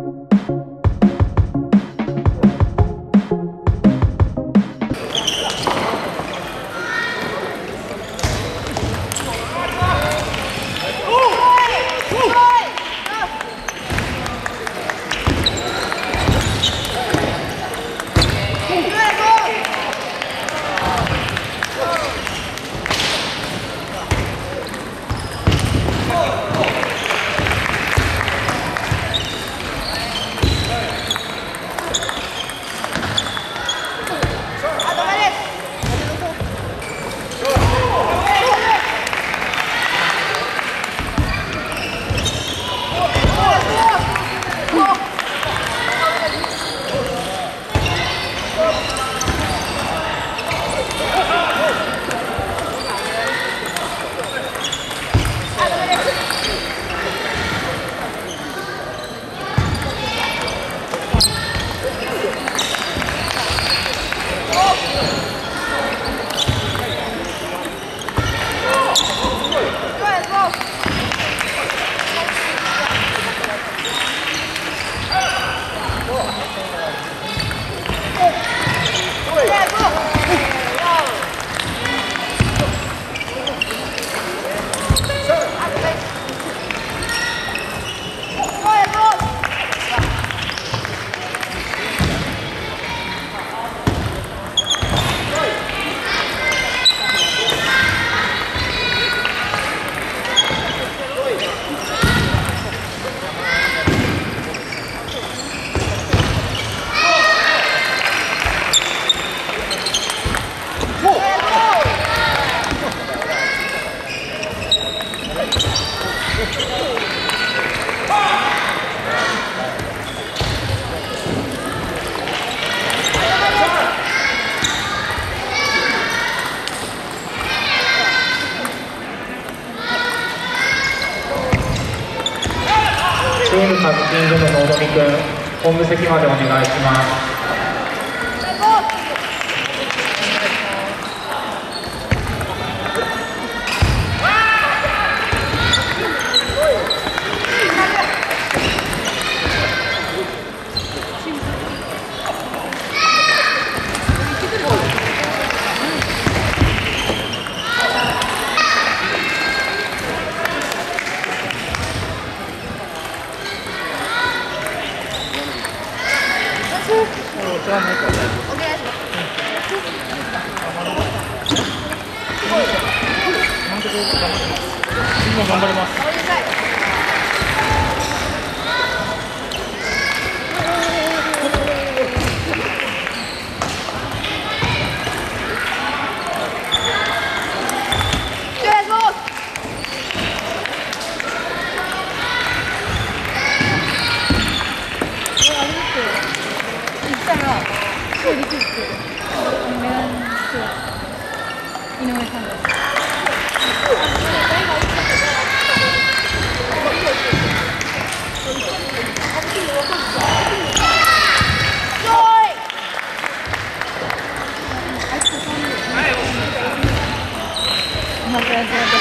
Woo! チームハッキングののぞみくん本部席までお願いします。今頑張ります。井上さんです。今ブラジルで、あ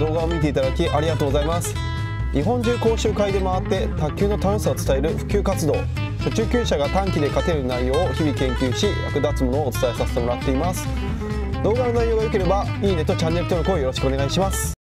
動画を見ていただきありがとうございます。日本中講習会で回って卓球の楽しさを伝える普及活動。初中級者が短期で勝てる内容を日々研究し役立つものをお伝えさせてもらっています。動画の内容が良ければいいねとチャンネル登録をよろしくお願いします。